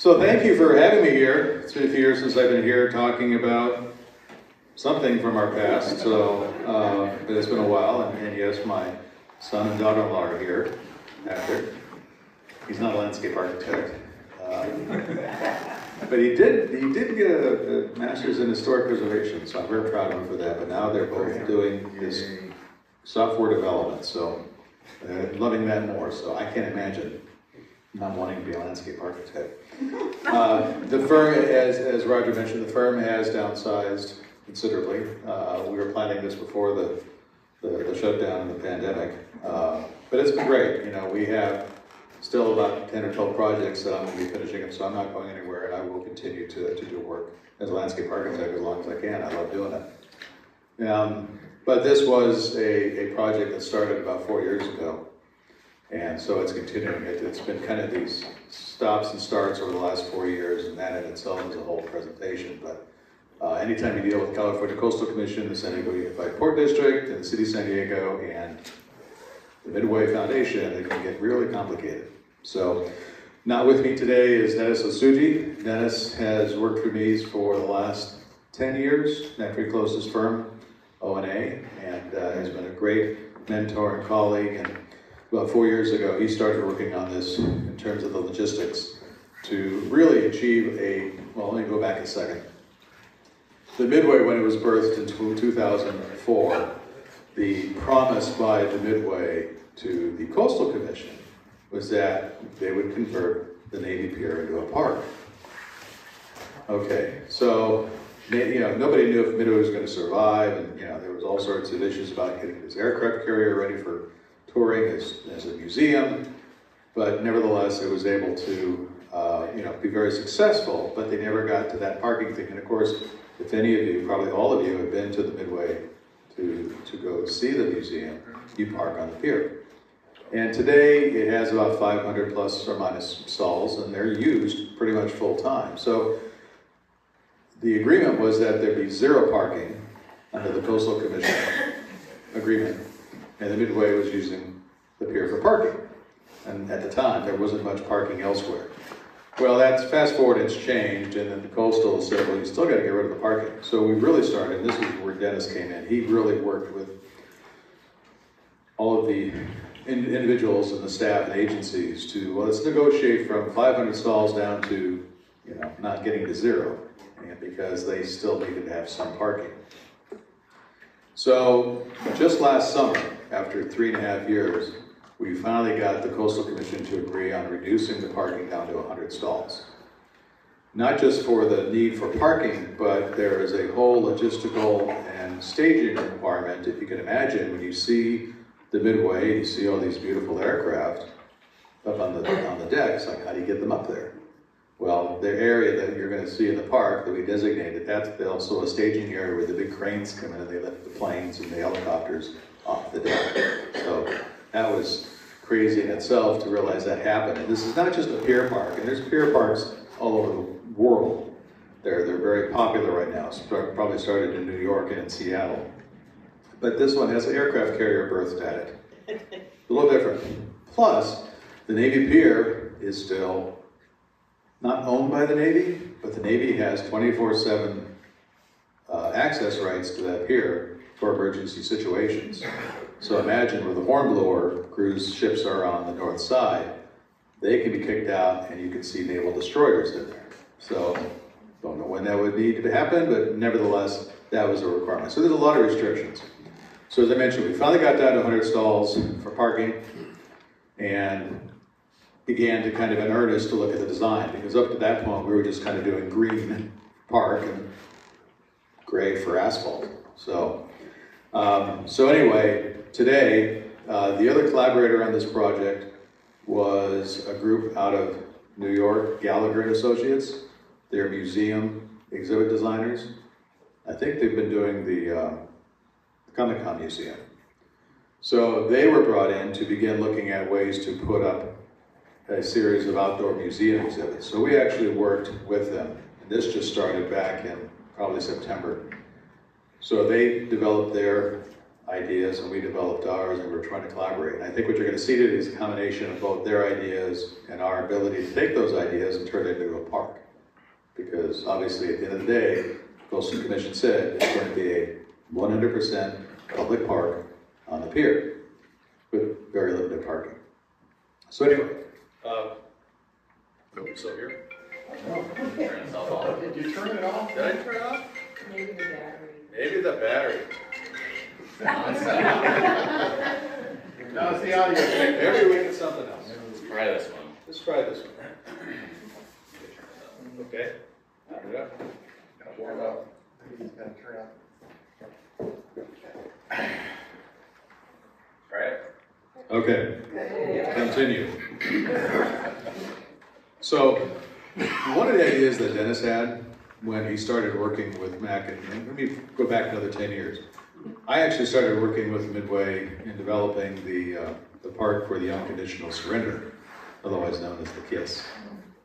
So thank you for having me here. It's been a few years since I've been here talking about something from our past, so uh, it's been a while. And, and yes, my son and daughter-in-law are here after. He's not a landscape architect, uh, but he did he did get a, a, master's in historic preservation, so I'm very proud of him for that. But now they're both doing this software development, so uh, loving that more. So I can't imagine not wanting to be a landscape architect. Uh, the firm, as, as Roger mentioned, the firm has downsized considerably. Uh, we were planning this before the, the, the shutdown and the pandemic, uh, but it's been great. You know, we have still about 10 or 12 projects that I'm going to be finishing up, so I'm not going anywhere, and I will continue to, to do work as a landscape architect as long as I can. I love doing it. Um, but this was a, a project that started about four years ago. And so it's continuing. It, has been kind of these stops and starts over the last four years, and that in itself is a whole presentation. But uh, anytime you deal with California Coastal Commission, the San Diego Unified Port District, and the City of San Diego, and the Midway Foundation, it can get really complicated. So, not with me today is Dennis Otsuji. Dennis has worked for me for the last 10 years after he closed his firm, ONA, and uh, has been a great mentor and colleague and about four years ago, he started working on this in terms of the logistics to really achieve a, well, let me go back a second. The Midway, when it was birthed in 2004, the promise by the Midway to the Coastal Commission was that they would convert the Navy Pier into a park. Okay, so you know, nobody knew if Midway was going to survive, and you know, there was all sorts of issues about getting this aircraft carrier ready for touring as, as a museum, but nevertheless, it was able to uh, you know, be very successful, but they never got to that parking thing. And of course, if any of you, probably all of you, have been to the Midway to, to go see the museum, you park on the pier. And today it has about 500 plus or minus stalls, and they're used pretty much full time. So the agreement was that there'd be zero parking under the Coastal Commission agreement and the Midway was using the pier for parking. And at the time, there wasn't much parking elsewhere. Well, that's fast forward, it's changed, and then the coastal said, well, you still got to get rid of the parking. So we really started, and this is where Dennis came in. He really worked with all of the individuals and the staff and agencies to, well, let's negotiate from 500 stalls down to, you know, not getting to zero, because they still needed to have some parking. So just last summer, after three and a half years, we finally got the Coastal Commission to agree on reducing the parking down to 100 stalls. Not just for the need for parking, but there is a whole logistical and staging requirement. If you can imagine, when you see the Midway, you see all these beautiful aircraft up on the, on the decks, like how do you get them up there? Well, the area that you're going to see in the park that we designated, that's also a staging area where the big cranes come in and they lift the planes and the helicopters off the deck. So that was crazy in itself to realize that happened. And this is not just a pier park, and there's pier parks all over the world. They're, they're very popular right now. Start, probably started in New York and in Seattle. But this one has an aircraft carrier berthed at it. A little different. Plus, the Navy Pier is still not owned by the Navy, but the Navy has 24-7 uh, access rights to that pier for emergency situations. So imagine where the Hornblower cruise ships are on the north side, they can be kicked out and you can see naval destroyers in there. So don't know when that would need to happen, but nevertheless, that was a requirement. So there's a lot of restrictions. So as I mentioned, we finally got down to 100 stalls for parking and began to kind of in earnest to look at the design because up to that point we were just kind of doing green park and gray for asphalt. So um, so anyway, today, uh, the other collaborator on this project was a group out of New York, Gallagher and Associates. They're museum exhibit designers. I think they've been doing the, uh, Comic Con Museum. So they were brought in to begin looking at ways to put up a series of outdoor museum exhibits. So we actually worked with them. And this just started back in probably September so they developed their ideas and we developed ours and we're trying to collaborate. And I think what you're gonna see today is a combination of both their ideas and our ability to take those ideas and turn it into a park. Because obviously, at the end of the day, the Coastal Commission said it's going to be a one hundred percent public park on the pier with very limited parking. So anyway, uh, so here, Turn itself. Did you turn it off? did I turn it off? Maybe the battery. Maybe the battery. No, it's the audio. Maybe we get something else. Let's try this one. Let's try this one. Okay. Turn it up. Warm up. He's gonna turn up. Try it. Okay, continue. So, one of the ideas that Dennis had when he started working with Mac, and and let me go back another ten years. I actually started working with Midway in developing the, uh, the park for the unconditional surrender, otherwise known as the KISS.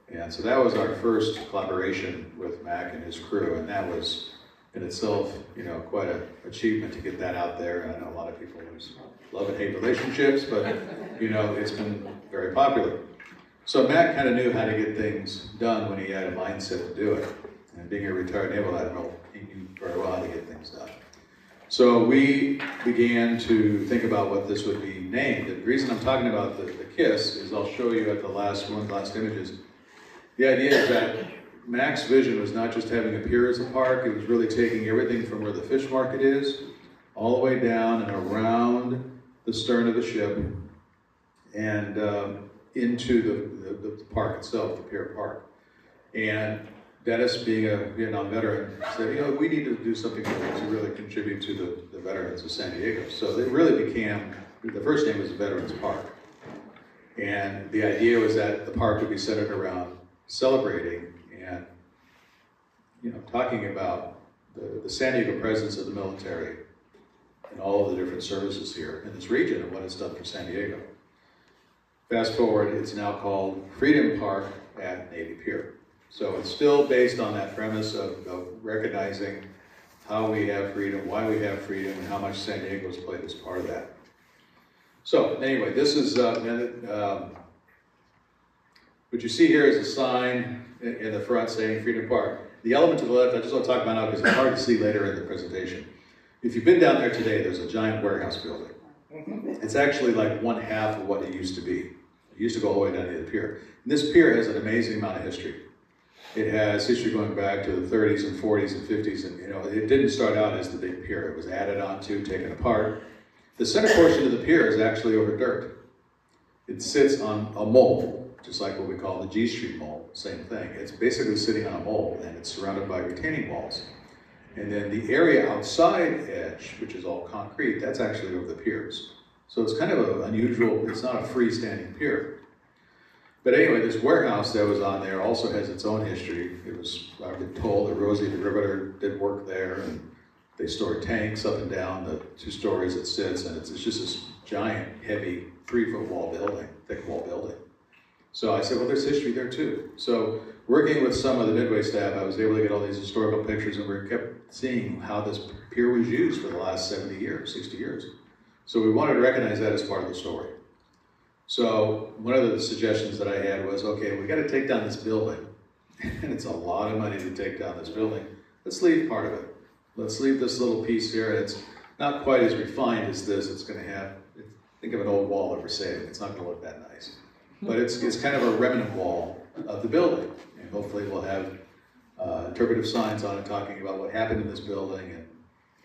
And so that was our first collaboration with Mac and his crew, and that was in itself, you know, quite an achievement to get that out there. And I know a lot of people lose love and hate relationships, but, you know, it's been very popular. So Mac kind of knew how to get things done when he had a mindset to do it. And being a retired naval admiral, he knew very well how to get things done. So we began to think about what this would be named. The reason I'm talking about the, the KISS is I'll show you at the last one, last images. The idea is that Mac's vision was not just having a pier as a park, it was really taking everything from where the fish market is, all the way down and around the stern of the ship, and um, into the, the, the park itself, the pier park. And Dennis, being a Vietnam veteran, said, you know, we need to do something to really contribute to the, the veterans of San Diego. So it really became, the first name was Veterans Park. And the idea was that the park would be centered around celebrating and, you know, talking about the, the San Diego presence of the military and all of the different services here in this region and what it's done for San Diego. Fast forward, it's now called Freedom Park at Navy Pier. So it's still based on that premise of, of recognizing how we have freedom, why we have freedom, and how much San Diego's played as part of that. So anyway, this is, uh, um, what you see here is a sign in, in the front saying Freedom Park. The element to the left, I just want to talk about now because it's hard to see later in the presentation. If you've been down there today, there's a giant warehouse building. It's actually like one half of what it used to be. It used to go all the way down to the pier. And this pier has an amazing amount of history. It has history going back to the 30s and 40s and 50s, and you know, it didn't start out as the big pier. It was added onto, taken apart. The center portion of the pier is actually over dirt. It sits on a mole, just like what we call the G Street mole, same thing. It's basically sitting on a mole, and it's surrounded by retaining walls. And then the area outside edge, which is all concrete, that's actually over the piers. So it's kind of an unusual, it's not a freestanding pier. But anyway, this warehouse that was on there also has its own history. It was, I've been told that Rosie the Riveter did work there and they stored tanks up and down the two stories it sits and it's, it's just this giant, heavy, three foot wall building, thick wall building. So I said, well, there's history there too. So working with some of the Midway staff, I was able to get all these historical pictures and we kept seeing how this pier was used for the last 70 years, 60 years. So we wanted to recognize that as part of the story. So one of the suggestions that I had was, okay, we got to take down this building, and it's a lot of money to take down this building. Let's leave part of it. Let's leave this little piece here, it's not quite as refined as this. It's going to have, think of an old wall we're saving. It's not going to look that nice, but it's it's kind of a remnant wall of the building, and hopefully we'll have uh, interpretive signs on it talking about what happened in this building and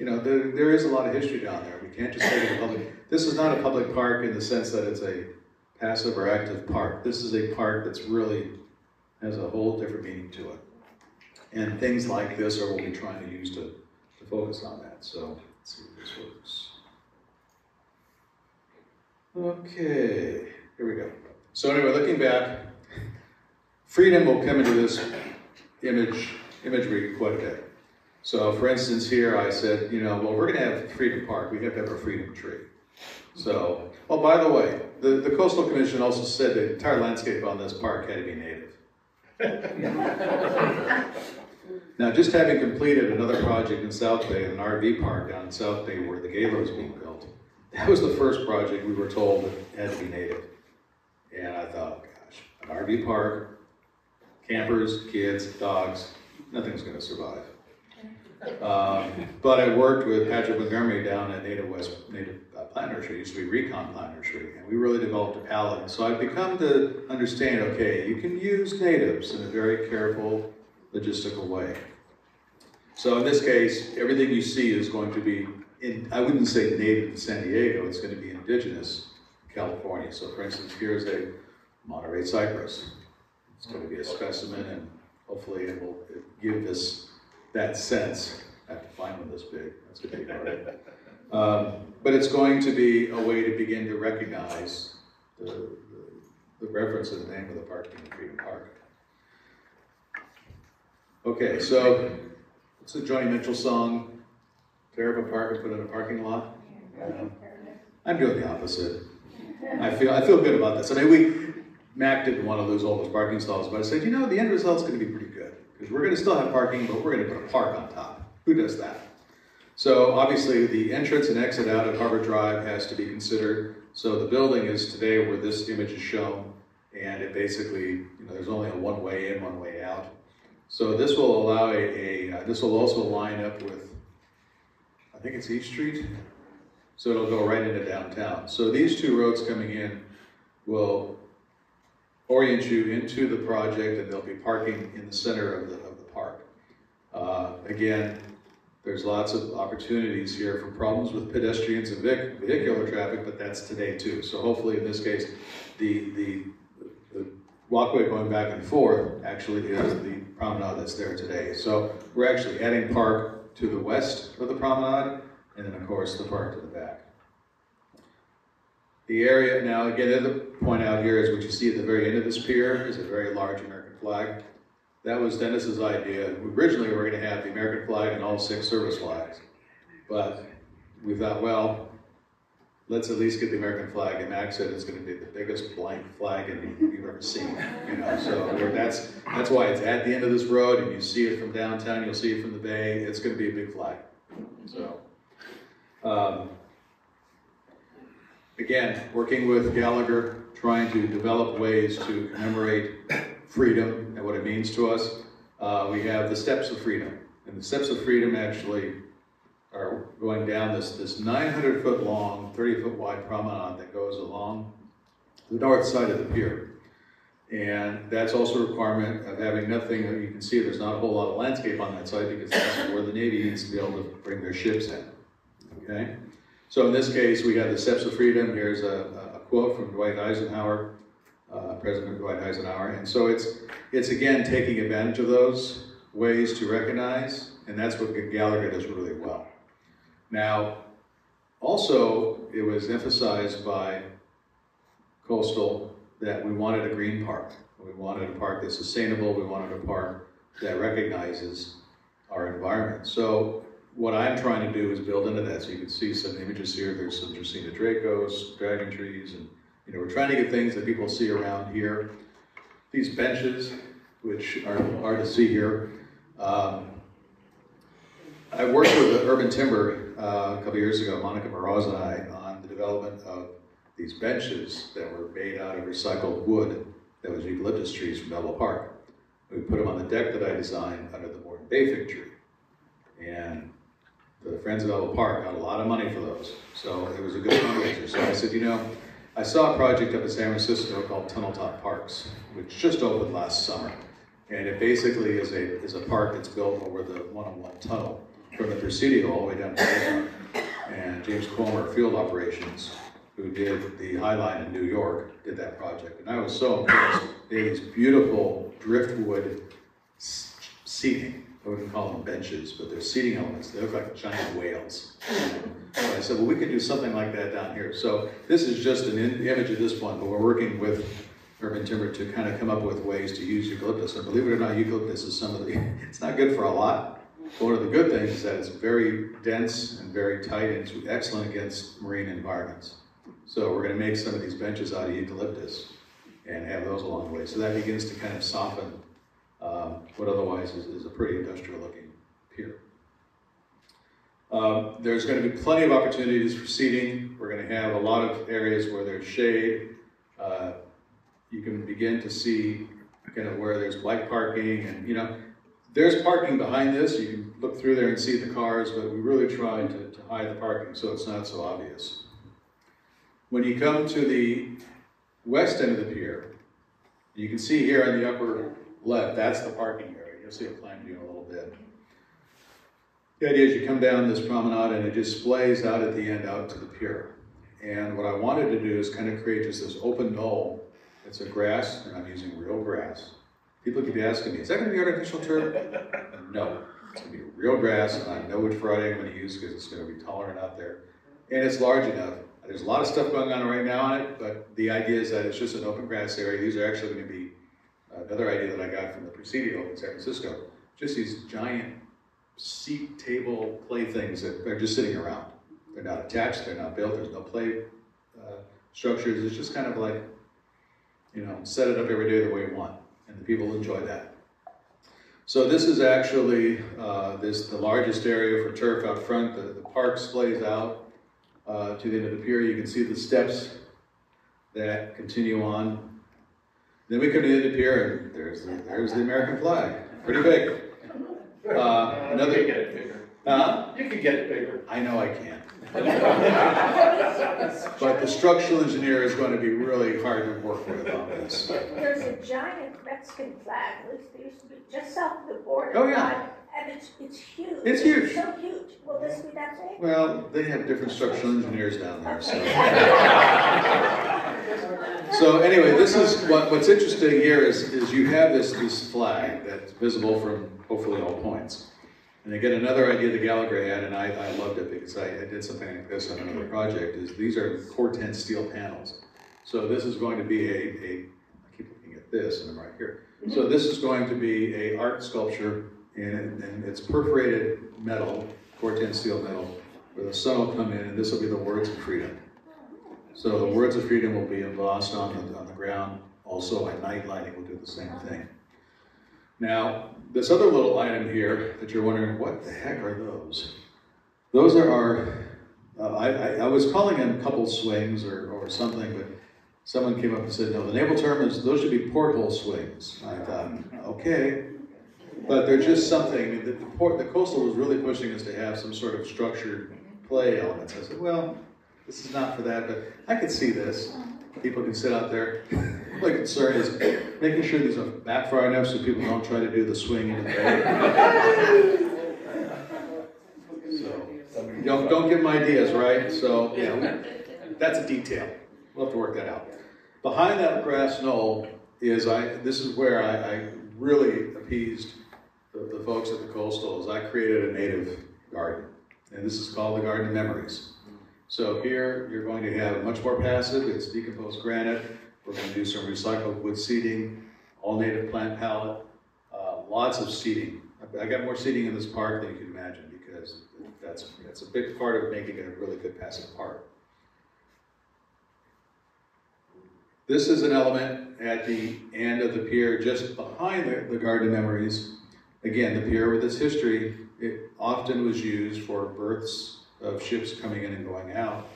you know, there, there is a lot of history down there. We can't just make it public. This is not a public park in the sense that it's a passive or active park. This is a park that's really has a whole different meaning to it. And things like this are what we're trying to use to, to focus on that. So let's see if this works. Okay, here we go. So anyway, looking back, freedom will come into this image imagery quite a bit. So for instance, here I said, you know, well, we're going to have Freedom Park. We have to have a freedom tree. So, oh, by the way, the, the Coastal Commission also said the entire landscape on this park had to be native. Now, just having completed another project in South Bay, an RV park down in South Bay where the Gaylord is being built, that was the first project we were told that had to be native. And I thought, gosh, an RV park, campers, kids, dogs, nothing's gonna survive. Um, But I worked with Patrick Montgomery down at Native West, Native uh, Plant Nursery, it used to be Recon Plant Nursery, and we really developed a palette. So I've become to understand, okay, you can use natives in a very careful, logistical way. So in this case, everything you see is going to be, in, I wouldn't say native to San Diego, it's gonna be indigenous California. So for instance, here's a Monterey cypress. It's gonna be a specimen and hopefully it will give this, that sense. I have to find one this big, that's. Um, but it's going to be a way to begin to recognize the, the, the reference of the name of the park being Freedom Park. Okay, so it's a Joni Mitchell song, tear up a park and put in a parking lot. I'm doing the opposite. I feel, I feel good about this. I mean, we, Mac didn't want to lose all those parking stalls, but I said, you know, the end result's gonna be pretty good. Because we're gonna still have parking, but we're gonna put a park on top. Who does that? So obviously, the entrance and exit out of Harbor Drive has to be considered. So the building is today where this image is shown, and it basically, you know, there's only a one way in, one way out. So this will allow a, a uh, this will also line up with, I think it's East Street. So it'll go right into downtown. So these two roads coming in will orient you into the project, and there'll be parking in the center of the, of the park. Uh, again, there's lots of opportunities here for problems with pedestrians and vehic- vehicular traffic, but that's today too. So hopefully, in this case, the, the, the walkway going back and forth actually is the promenade that's there today. So we're actually adding park to the west of the promenade, and then of course, the park to the back. The area, now again, the other point out here is what you see at the very end of this pier is a very large American flag. That was Dennis's idea. Originally, we were gonna have the American flag and all six service flags. But we thought, well, let's at least get the American flag, and Max said it's gonna be the biggest blank flag in- you've ever seen, you know, so that's, that's why it's at the end of this road, and you see it from downtown, you'll see it from the bay, it's gonna be a big flag, so. um, Again, working with Gallagher, trying to develop ways to commemorate freedom and what it means to us. Uh, we have the Steps of Freedom, and the Steps of Freedom actually are going down this, this 900 foot long, 30 foot wide promenade that goes along the north side of the pier. And that's also a requirement of having nothing, you can see there's not a whole lot of landscape on that side because that's where the Navy needs to be able to bring their ships in. Okay? So in this case, we have the Steps of Freedom. Here's a, a quote from Dwight Eisenhower, uh, President Dwight Eisenhower. And so it's, it's again taking advantage of those ways to recognize, and that's what Gallagher does really well. Now, also, it was emphasized by Coastal that we wanted a green park. We wanted a park that's sustainable. We wanted a park that recognizes our environment. So what I'm trying to do is build into that. So you can see some images here. There's some Dracaena dracos, dragon trees, and you know we're trying to get things that people see around here. These benches, which are hard to see here. Um, I worked with the Urban Timber uh, a couple years ago, Monica Moroz and I, on the development of these benches that were made out of recycled wood that was eucalyptus trees from Balboa Park. We put them on the deck that I designed under the Moreton Bay fig tree. And the Friends of Balboa Park got a lot of money for those. So it was a good fundraiser. So I said, you know, I saw a project up in San Francisco called Tunnel Top Parks, which just opened last summer. And it basically is a, is a park that's built over the one-on-one tunnel from the Presidio all the way down to Bayfront. And James Corner, Field Operations, who did the High Line in New York, did that project. And I was so impressed. They had these beautiful driftwood seating. I wouldn't call them benches, but they're seating elements. They look like giant whales. So I said, well, we could do something like that down here. So this is just an image at this point, but we're working with Urban Timber to kind of come up with ways to use eucalyptus. And believe it or not, eucalyptus is some of the, it's not good for a lot. But one of the good things is that it's very dense and very tight and it's excellent against marine environments. So we're going to make some of these benches out of eucalyptus and have those along the way. So that begins to kind of soften um, what otherwise is, is a pretty industrial looking pier. Um, there's going to be plenty of opportunities for seating. We're going to have a lot of areas where there's shade. Uh, you can begin to see kind of where there's bike parking and, you know, there's parking behind this. You can look through there and see the cars, but we really tried to, to hide the parking so it's not so obvious. When you come to the west end of the pier, you can see here on the upper left, that's the parking area. You'll see it view in a little bit. The idea is you come down this promenade and it just splays out at the end out to the pier. And what I wanted to do is kind of create just this open knoll. It's a grass, and I'm using real grass. People keep asking me, is that going to be artificial turf? no, it's going to be real grass, and I know which variety I'm going to use because it's going to be tolerant out there. And it's large enough. There's a lot of stuff going on right now on it, but the idea is that it's just an open grass area. These are actually going to be another idea that I got from the Presidio in San Francisco. Just these giant seat, table, playthings that are just sitting around. They're not attached, they're not built, there's no play uh, structures. It's just kind of like, you know, set it up every day the way you want, and the people enjoy that. So this is actually uh, this the largest area for turf out front. The, the park splays out uh, to the end of the pier. You can see the steps that continue on. Then we come to the end of the pier, and there's the, there's the American flag, pretty big. Uh, You can get it bigger. uh, You can get it bigger. I know I can. But the structural engineer is going to be really hard to work with on this. There's a giant Mexican flag, at least used to be, just south of the border. Oh, yeah. And it's, it's huge. It's huge. So huge. Will this be that big? Well, they have different structural engineers down there, so. So anyway, this is, what, what's interesting here is, is you have this, this flag that's visible from hopefully all points. And again, another idea that Gallagher had, and I, I loved it because I, I did something like this on another project, is these are Corten steel panels. So this is going to be a, a, I keep looking at this and I'm right here. So this is going to be a art sculpture and, and it's perforated metal, Corten steel metal, where the sun will come in and this will be the words of freedom. So the words of freedom will be embossed on the, on the ground. Also, at night lighting will do the same thing. Now, this other little item here that you're wondering, what the heck are those? Those are our, uh, I, I, I was calling them couple swings or, or something, but someone came up and said, no, the naval term is, those should be porthole swings. I thought, okay. But they're just something, the, the, port, the coastal was really pushing us to have some sort of structured play elements. I said, well, this is not for that, but I could see this. People can sit out there. My concern is making sure these are back far enough so people don't try to do the swing into the bay. So, don't, don't give them ideas, right? So, yeah, we- that's a detail. We'll have to work that out. Behind that grass knoll is I, this is where I, I really appeased the, the folks at the coastal is I created a native garden. And this is called the Garden of Memories. So here, you're going to have much more passive, it's decomposed granite. We're gonna do some recycled wood seating, all native plant palette, uh, lots of seating. I got more seating in this park than you can imagine because that's, that's a big part of making it a really good passive park. This is an element at the end of the pier, just behind the, the Garden of Memories. Again, the pier with its history, it often was used for births of ships coming in and going out,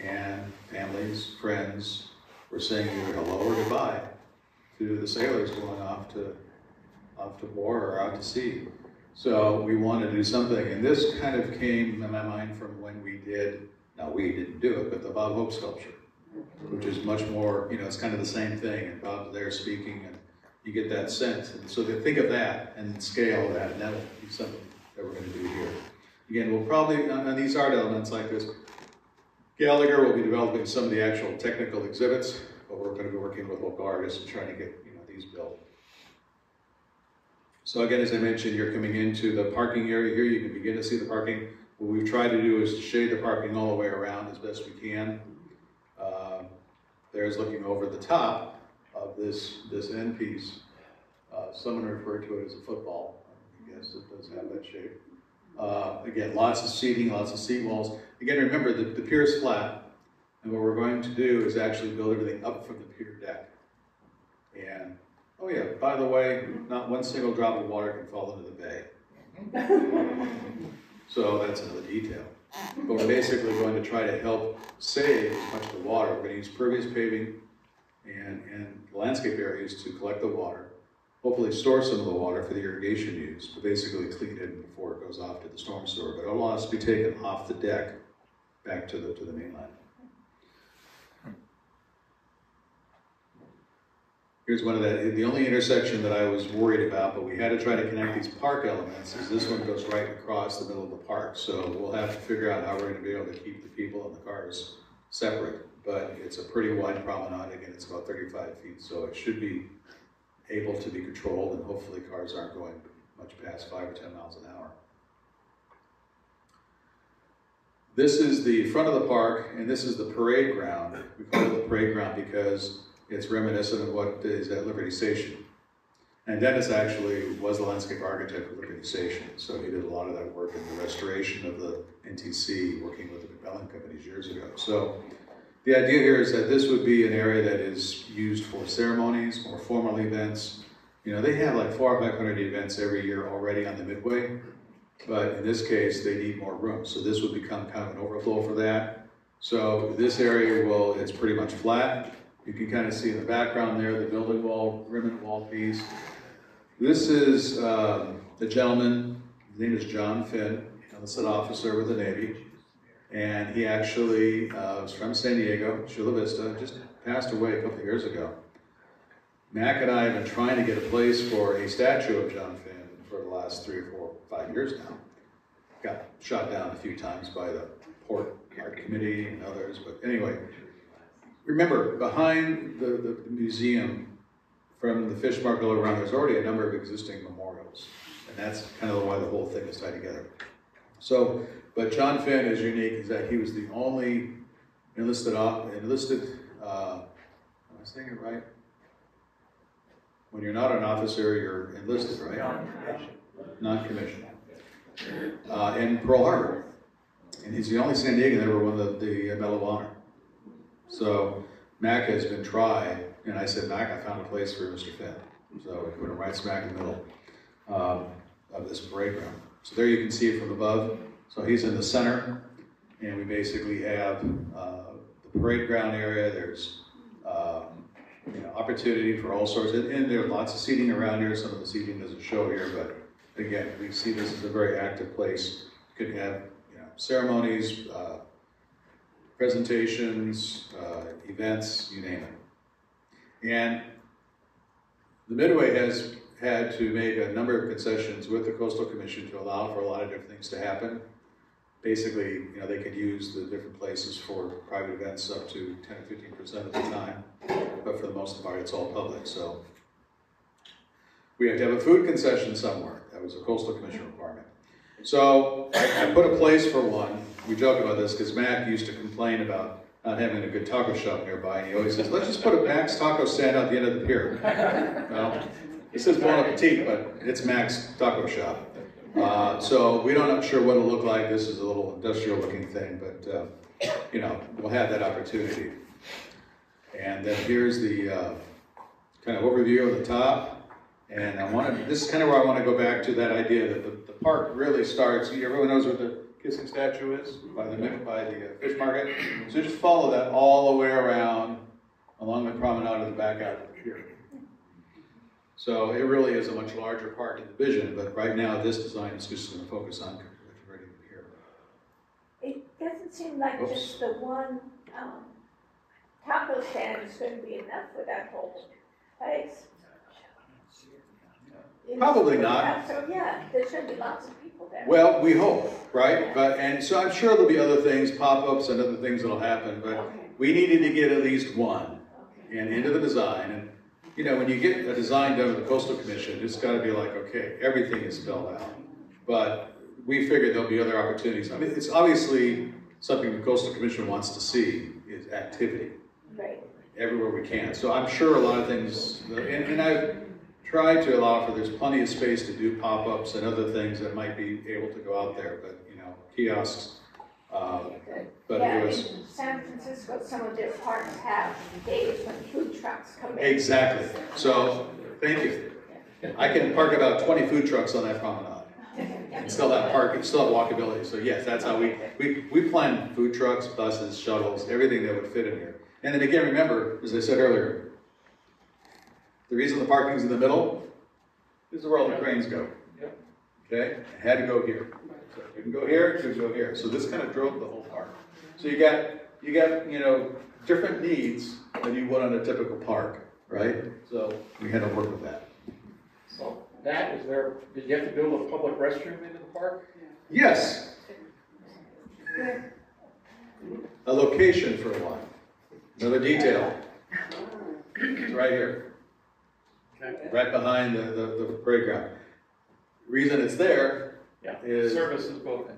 and families, friends were saying either hello or goodbye to the sailors going off to off to war or out to sea. So we wanted to do something, and this kind of came in my mind from when we did. Now we didn't do it, but the Bob Hope sculpture, which is much more. You know, it's kind of the same thing, and Bob's there speaking, and you get that sense. And so think of that and scale that, and that'll be something that we're going to do here. Again, we'll probably, on, these art elements like this, Gallagher will be developing some of the actual technical exhibits, but we're going to be working with local artists and trying to get, you know, these built. So again, as I mentioned, you're coming into the parking area here, you can begin to see the parking. What we've tried to do is to shade the parking all the way around as best we can. Um, There's looking over the top of this, this end piece. Uh, someone referred to it as a football. I guess it does have that shape. Uh, again, lots of seating, lots of seat walls. Again, remember, the, the pier is flat, and what we're going to do is actually build everything up from the pier deck. And Oh yeah, by the way, not one single drop of water can fall into the bay. So that's another detail. But we're basically going to try to help save as much of the water. We're gonna use pervious paving and, and landscape areas to collect the water. Hopefully store some of the water for the irrigation use, but basically clean it before it goes off to the storm sewer. But it all has to be taken off the deck back to the, to the mainland. Here's one of the, the only intersection that I was worried about, but we had to try to connect these park elements, is this one goes right across the middle of the park. So we'll have to figure out how we're gonna be able to keep the people and the cars separate. But it's a pretty wide promenade, again, it's about thirty-five feet, so it should be able to be controlled, and hopefully cars aren't going much past five or ten miles an hour. This is the front of the park, and this is the parade ground. We call it the parade ground because it's reminiscent of what is at Liberty Station. And Dennis actually was the landscape architect of Liberty Station, so he did a lot of that work in the restoration of the NTC, working with the McMillin companies years ago. So the idea here is that this would be an area that is used for ceremonies, more formal events. You know, they have like four or five hundred events every year already on the Midway, but in this case, they need more room. So this would become kind of an overflow for that. So this area will, it's pretty much flat. You can kind of see in the background there, the building wall, ribbon wall piece. This is um, the gentleman, his name is John Finn, enlisted officer with the Navy. And he actually uh, was from San Diego, Chula Vista, just passed away a couple of years ago. Mac and I have been trying to get a place for a statue of John Finn for the last three or four, five years now. Got shot down a few times by the Port Art Committee and others, but anyway. Remember, behind the, the the museum, from the fish market around, there's already a number of existing memorials. And that's kind of why the whole thing is tied together. So, but John Finn is unique, is that he was the only enlisted, enlisted, uh, am I saying it right? When you're not an officer, you're enlisted, right? Non-commissioned. Uh, in Pearl Harbor. And he's the only San Diegan that ever won the, the Medal of Honor. So Mac has been tried, and I said, Mac, I found a place for Mr. Finn. So we put him right smack in the middle um, of this parade ground. So there you can see it from above. So he's in the center, and we basically have uh, the parade ground area. There's um, you know, opportunity for all sorts, and, and there are lots of seating around here. Some of the seating doesn't show here, but again, we see this as a very active place. You Could have you know, ceremonies, uh, presentations, uh, events, you name it. And the Midway has had to make a number of concessions with the Coastal Commission to allow for a lot of different things to happen. Basically, you know, they could use the different places for private events up to ten or fifteen percent of the time, but for the most part, it's all public, so. We have to have a food concession somewhere, that was a Coastal Commission requirement. So I, I put a place for one, we joke about this, because Mac used to complain about not having a good taco shop nearby, and he always says, let's just put a Mac's taco stand out the end of the pier. Well, it says Bon Appetit, but it's Mac's Taco Shop. Uh, so we don't know sure what it'll look like. This is a little industrial looking thing, but, uh, you know, we'll have that opportunity. And then here's the, uh, kind of overview of the top. And I wanted, this is kind of where I want to go back to that idea that the, the park really starts, everyone knows what the kissing statue is by the, by the uh, fish market. So just follow that all the way around along the promenade of the back out here. So it really is a much larger part of the vision, but right now this design is just going to focus on converting it here. It doesn't seem like Oops. just the one, um, taco stand is gonna be enough for that whole place. It's- Probably not. So, yeah, there's gonna be lots of people there. Well, we hope, right? But, and so I'm sure there'll be other things, pop-ups and other things that'll happen, but Okay, we needed to get at least one okay. and into the design. And, you know, when you get a design done with the coastal commission, it's gotta be like, okay, everything is spelled out. But we figured there'll be other opportunities. I mean, it's obviously something the coastal commission wants to see is activity. Right, everywhere we can. So I'm sure a lot of things, and, and I've tried to allow for, there's plenty of space to do pop-ups and other things that might be able to go out there, but, you know, kiosks. Um, but Yeah, it was, in San Francisco, some of their parks have days when food trucks come in. exactly. So Thank you. I can park about twenty food trucks on that promenade. And still have parking, still have walkability, so yes, that's how we, we, we plan food trucks, buses, shuttles, everything that would fit in here. And then again, remember, as I said earlier, the reason the parking's in the middle is where all the cranes go. Yep. Okay, it had to go here. So You can go here, you can go here, so this kind of drove the whole park. So you got, you got, you know, different needs than you would on a typical park, right? So we had to work with that. So that, is there, did you have to build a public restroom into the park? Yes. A location for one. Another detail. It's right here, right behind the, the, the parade ground. Reason it's there, Yeah, service Is- services both in.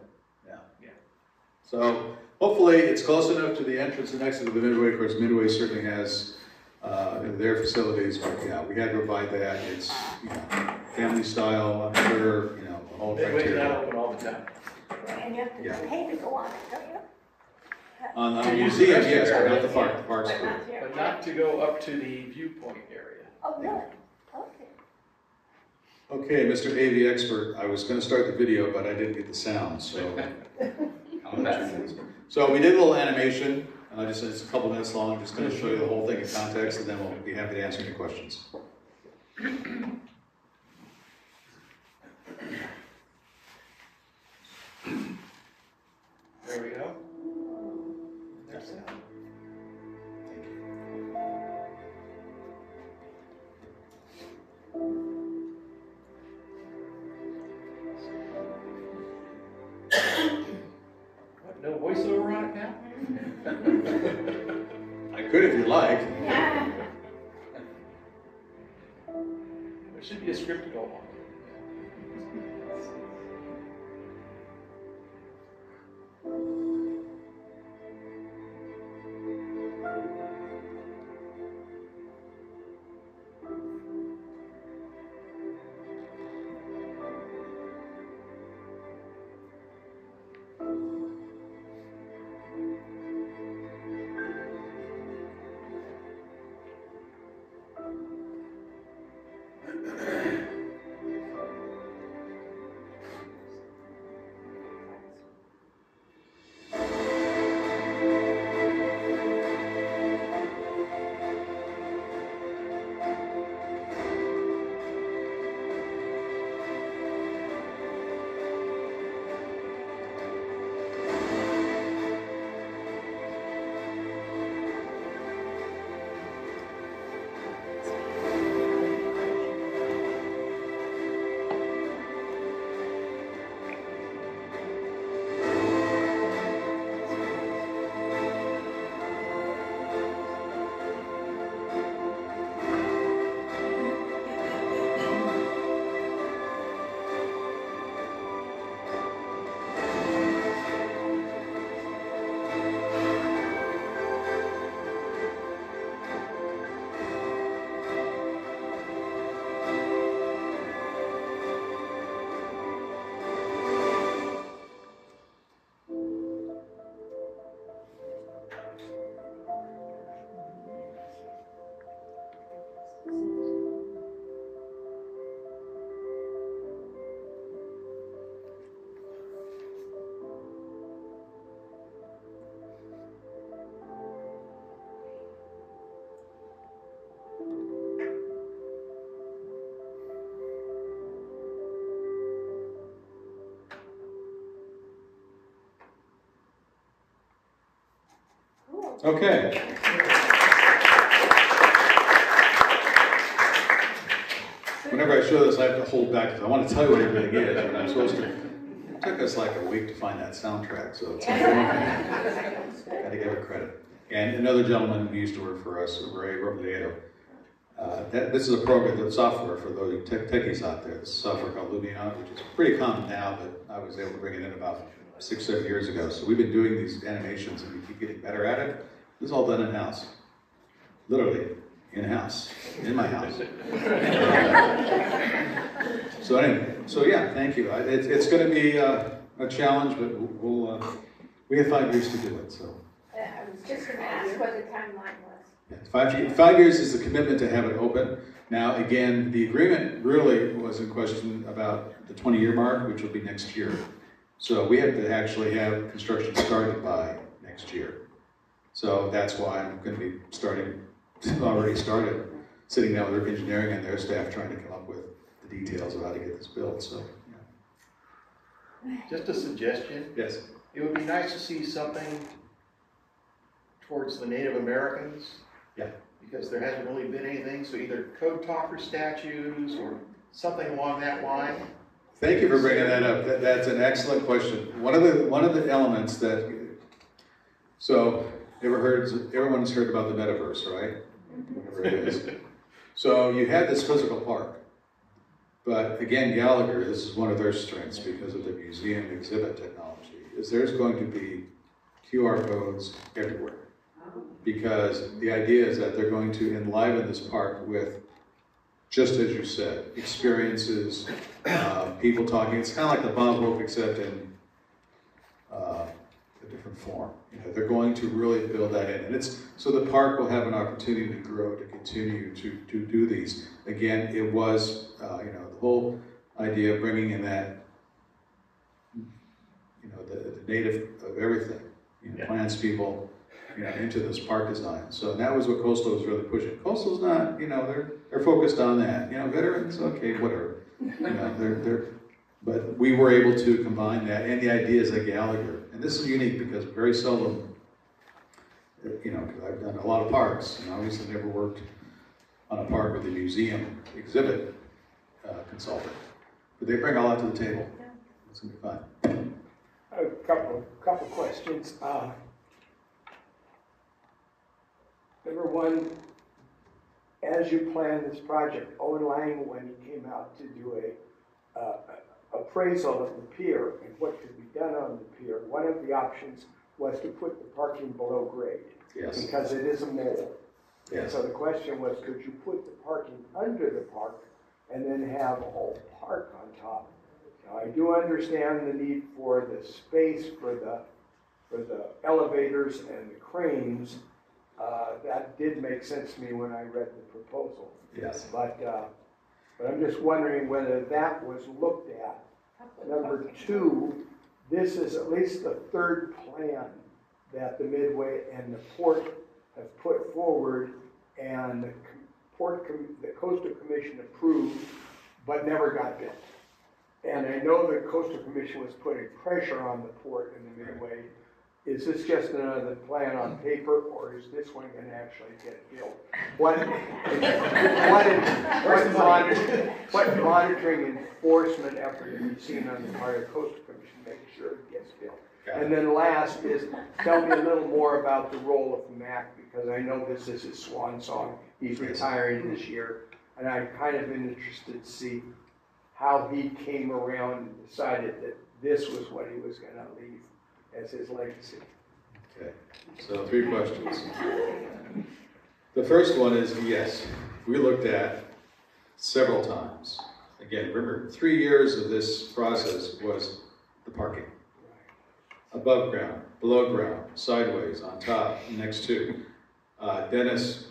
so hopefully it's close enough to the entrance and exit of the Midway, of course Midway certainly has, uh, their facilities, but yeah, we had to provide that, it's, you know, family style, I'm sure, you know, the whole Midway's not criteria. open all the time. And you have Yeah. to pay to go on it, don't you? On, on the museum, yes, but not the park, the park's But free. not here. But not to go up to the viewpoint area. Oh, really? Okay. Okay, Mr. AV expert, I was gonna start the video, but I didn't get the sound, so. I'll let you do this. So we did a little animation, and I just, it's a couple minutes long, just gonna show you the whole thing in context, and then we'll be happy to answer any questions. Okay. Whenever I show this, I have to hold back, because I want to tell you what everything is, and I'm supposed to. It took us like a week to find that soundtrack, so it's. Got to give it credit. And another gentleman who used to work for us, Ray Robledo, uh, that, this is a program, the software for those tech, techies out there. This is software called Lumion, which is pretty common now, but I was able to bring it in about six, seven years ago. So we've been doing these animations and we keep getting better at it. This is all done in-house. Literally, in-house, in my house. So anyway, so yeah, thank you. It's, it's gonna be uh, a challenge, but we'll, uh, we have five years to do it, so. I was just gonna ask what the timeline was. Yeah, Five, five years is the commitment to have it open. Now, again, the agreement really was in question about the twenty-year mark, which will be next year. So we have to actually have construction started by next year. So that's why I'm gonna be starting, already started, sitting down with Earth Engineering and their staff trying to come up with the details of how to get this built, so, yeah. Just a suggestion, Yes, it would be nice to see something towards the Native Americans. Yeah. Because there hasn't really been anything, so either code talker statues or something along that line. thank you for bringing that up, that, that's an excellent question. One of the, one of the elements that, so, ever heard, everyone's heard about the metaverse, right? Whatever it is. So you have this physical park. But again, Gallagher, this is one of their strengths because of the museum exhibit technology, is there's going to be QR codes everywhere. Because the idea is that they're going to enliven this park with, just as you said, experiences, uh, people talking. It's kind of like the Bob Hope except in uh, different form. You know, they're going to really build that in. And it's, so the park will have an opportunity to grow, to continue to, to do these. Again, it was, uh, you know, the whole idea of bringing in that, you know, the, the native of everything, you know, Yeah. plants, people, you know, into this park design. So that was what Coastal was really pushing. Coastal's not, you know, they're, they're focused on that. You know, veterans, okay, whatever. You know, they're, they're, but we were able to combine that and the ideas of Gallagher. And this is unique because very seldom, you know, because I've done a lot of parks and obviously never worked on a park with a museum exhibit uh, consultant. But they bring a lot to the table. It's gonna be fun. A couple, couple questions. Uh, Number one, as you planned this project, Owen Lang, when he came out to do a uh, appraisal of the pier and what could be done on the pier, one of the options was to put the parking below grade Yes, because it is a mole. And yes. so the question was, could you put the parking under the park and then have a whole park on top? Now, I do understand the need for the space for the, for the elevators and the cranes. Uh, that did make sense to me when I read the proposal. Yes. But, uh, but I'm just wondering whether that was looked at. Number two, this is at least the third plan that the Midway and the port have put forward and the port, com- the coastal commission approved, but never got built. And I know the coastal commission was putting pressure on the port in the Midway. Is this just another plan on paper, or is this one gonna actually get built? What, what, what monitor- what monitoring enforcement effort have you seen on the part of the coastal commission, to make sure it gets built? And then last is, tell me a little more about the role of Mac, because I know this is his swan song. He's retiring this year, and I'm kind of been interested to see how he came around and decided that this was what he was gonna leave as his legacy. Okay, so three questions. The first one is, yes, we looked at several times. Again, remember, three years of this process was the parking. Above ground, below ground, sideways, on top, next to. Uh, Dennis,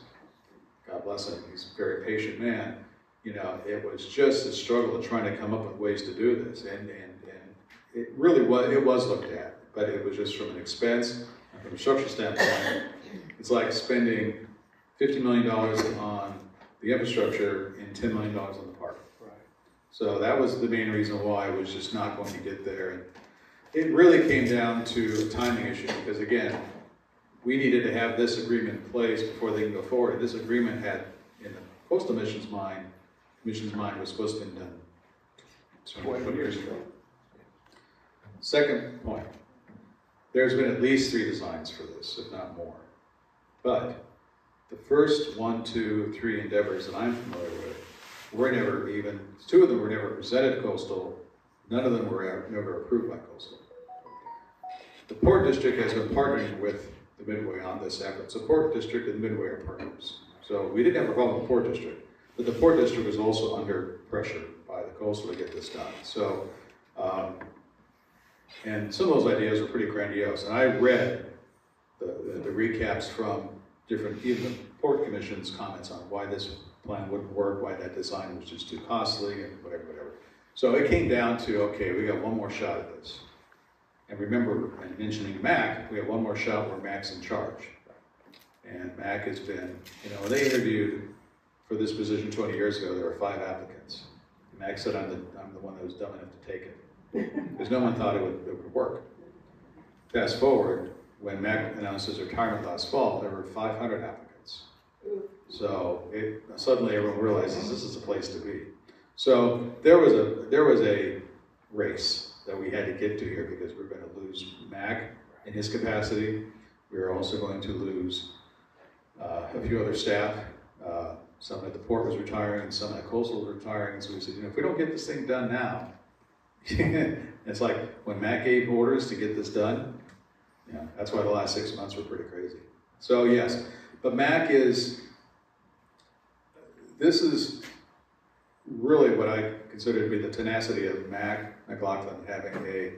God bless him, he's a very patient man. You know, it was just a struggle of trying to come up with ways to do this. And, and, and it really was, it was looked at, but it was just from an expense, and from a structure standpoint, it's like spending fifty million dollars on the infrastructure and ten million dollars on the park. Right. So that was the main reason why I was just not going to get there. And it really came down to a timing issue, because again, we needed to have this agreement in place before they can go forward. This agreement had, in the coastal mission's mind, mission's mind was supposed to have been done twenty years ago. Second point, there's been at least three designs for this, if not more. But the first one, two, three endeavors that I'm familiar with were never even, two of them were never presented to coastal, none of them were ever- approved by coastal. The Port District has been partnering with the Midway on this effort, so Port District and Midway are partners. So we didn't have a problem with the Port District, but the Port District was also under pressure by the coastal to get this done. So, um, and some of those ideas were pretty grandiose, and I read the, the- the recaps from different, even the port commission's comments on why this plan wouldn't work, why that design was just too costly and whatever, whatever. So it came down to, okay, we got one more shot at this. And remember, in mentioning Mac, we have one more shot where Mac's in charge. And Mac has been, you know, when they interviewed for this position twenty years ago, there were five applicants. Mac said, I'm the, I'm the one that was dumb enough to take it. Because no one thought it would, it would work. Fast forward, when Mac announced his retirement last fall, there were five hundred applicants. So it, suddenly everyone realizes this is a place to be. So there was a, there was a race that we had to get to here because we we're gonna lose Mac in his capacity. We are also going to lose uh, a few other staff. Uh, Some at the port was retiring some at coastal was retiring. And so we said, you know, if we don't get this thing done now, it's like when Mac gave orders to get this done, know, that's why the last six months were pretty crazy. So yes, but Mac is, this is really what I consider to be the tenacity of Mac McLaughlin having a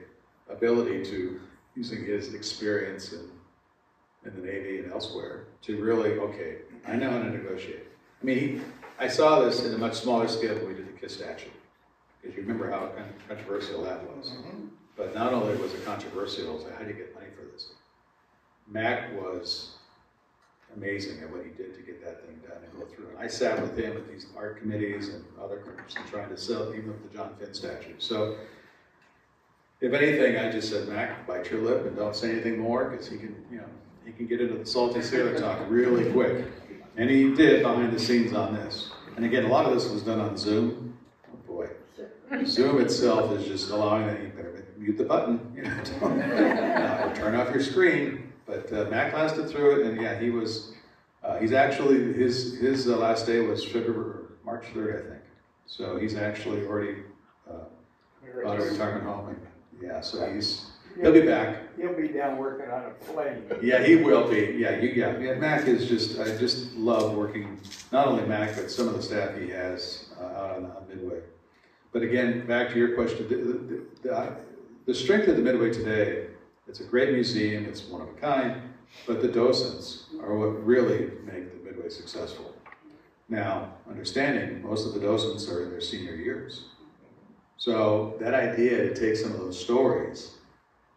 ability to, using his experience in, in the Navy and elsewhere, to really, okay, I know how to negotiate. I mean, he, I saw this in a much smaller scale when we did the KISS statute. Because you remember how controversial that was. Mm-hmm. But not only was it controversial, it was like, how do you get money for this? Mac was amazing at what he did to get that thing done and go through. And I sat with him at these art committees and other groups and trying to sell, even with the John Finn statue. So if anything, I just said, Mac, bite your lip and don't say anything more, because he can, you know, he can get into the salty sailor talk really quick. And he did behind the scenes on this. And again, a lot of this was done on Zoom. Zoom itself is just allowing that, you better mute the button, you know, uh, turn off your screen. But uh, Mac lasted through it, and yeah, he was, uh, he's actually, his, his uh, last day was February, March 3rd, I think. So he's actually already uh, out of retirement home, and yeah, so he's, he'll be back. He'll be down working on a plane. Yeah, he will be. Yeah, you, yeah, yeah. Mac is just, I just love working, not only Mac, but some of the staff he has uh, out on, on Midway. But again, back to your question, the, the, the, strength of the Midway today, it's a great museum, it's one of a kind, but the docents are what really make the Midway successful. Now, understanding most of the docents are in their senior years. So that idea to take some of those stories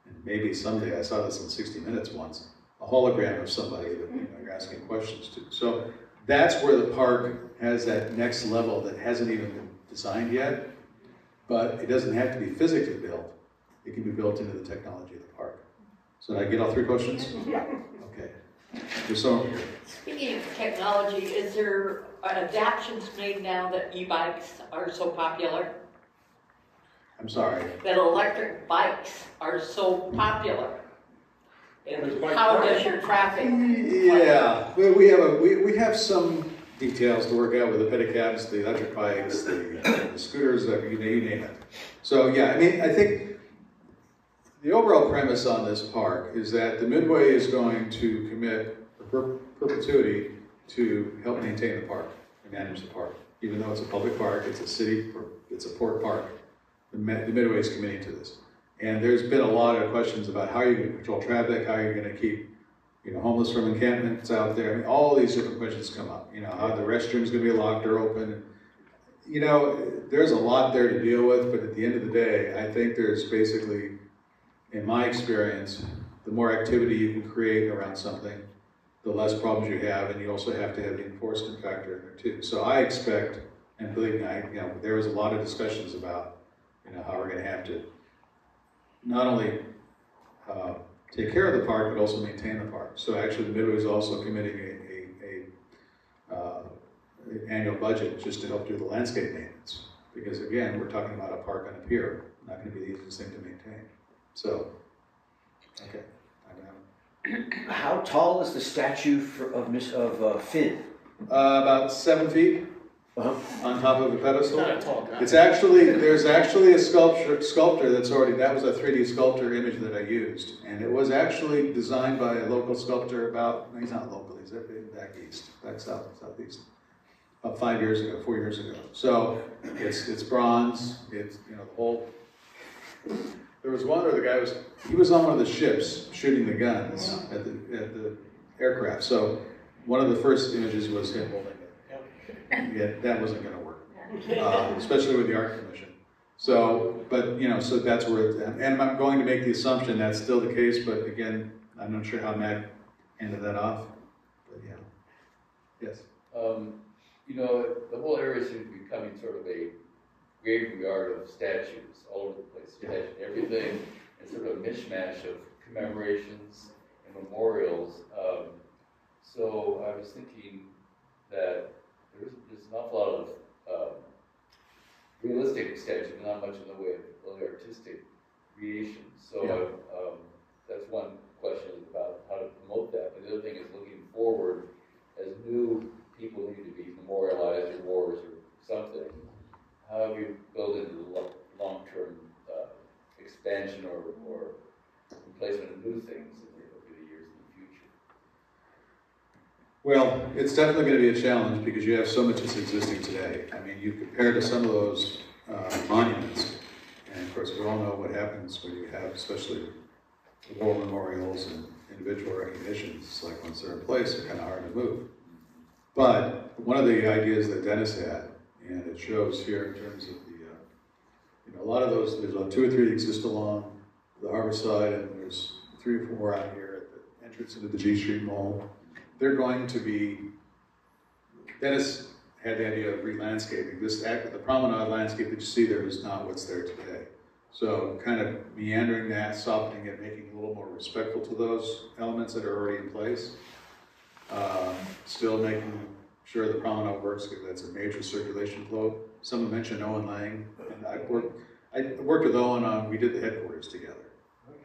and maybe someday, I saw this in 60 Minutes once, a hologram of somebody that you know, you're asking questions to. So that's where the park has that next level that hasn't even been designed yet, but it doesn't have to be physically built. It can be built into the technology of the park. So did I get all three questions? Yeah. Okay. There's some, Speaking of technology, is there adaptions made now that e-bikes are so popular? I'm sorry. That electric bikes are so popular? And how does your traffic? Yeah, we, we have a, we, we have some details to work out with the pedicabs, the electric bikes, the, the scooters, uh, you, you name it. So, yeah, I mean, I think the overall premise on this park is that the Midway is going to commit per- perpetuity to help maintain the park and manage the park. Even though it's a public park, it's a city, it's a port park, the Midway is committing to this. And there's been a lot of questions about how you're gonna control traffic, how you're gonna keep you know, homeless from encampments out there. I mean, all these different questions come up. You know, how the restroom's gonna be locked or open. You know, there's a lot there to deal with, but at the end of the day, I think there's basically, in my experience, the more activity you can create around something, the less problems you have, and you also have to have the enforcement factor in there too. So I expect, and believe me, I, you know, there was a lot of discussions about, you know, how we're gonna have to not only, uh, take care of the park, but also maintain the park. So actually, the Midway is also committing a, a, a, uh, annual budget just to help do the landscape maintenance. Because again, we're talking about a park on a pier, not gonna be the easiest thing to maintain. So, okay. How tall is the statue for, of Miss, of uh, Finn? Uh, about seven feet Uh-huh. on top of a pedestal. Not a tall guy. It's actually, there's actually a sculpture, sculptor that's already, that was a 3D sculptor image that I used. And it was actually designed by a local sculptor about, he's not local, he's back east, back south, southeast. About five years ago, four years ago. So it's, it's bronze, it's, you know, the whole. There was one where the guy was, he was on one of the ships shooting the guns at the, at the aircraft. So one of the first images was him holding. Yeah, that wasn't gonna work, uh, especially with the art commission. So, but, you know, so that's where, it's at. and I'm going to make the assumption that's still the case, but again, I'm not sure how Matt handed that off, but yeah. Yes, Um, you know, the whole area seems to be becoming sort of a graveyard of statues all over the place. Statue- Everything, it's sort of a mishmash of commemorations and memorials. Um, so I was thinking that there's, there's an awful lot of, um, realistic but not much in the way of really artistic creation. So, um, that's one question about how to promote that. But the other thing is looking forward as new people need to be memorialized or wars or something, how have you built into the long-term, uh, expansion or, or replacement of new things in the, over the years in the future? Well, it's definitely gonna be a challenge because you have so much that's existing today. I mean, you compare to some of those, uh, monuments, and of course, we all know what happens when you have especially war memorials and individual recognitions, it's like once they're in place, they're kinda hard to move. But one of the ideas that Dennis had, and it shows here in terms of the, uh, you know, a lot of those, there's uh, two or three that exist along the harbor side, and there's three or four out here at the entrance into the G Street Mole. They're going to be, Dennis had the idea of re-landscaping. This, act- the promenade landscape that you see there is not what's there today. So kind of meandering that, softening it, making it a little more respectful to those elements that are already in place. Um, Still making sure the promenade works, because that's a major circulation flow. Someone mentioned Owen Lang, and I worked, I worked with Owen on, we did the headquarters together.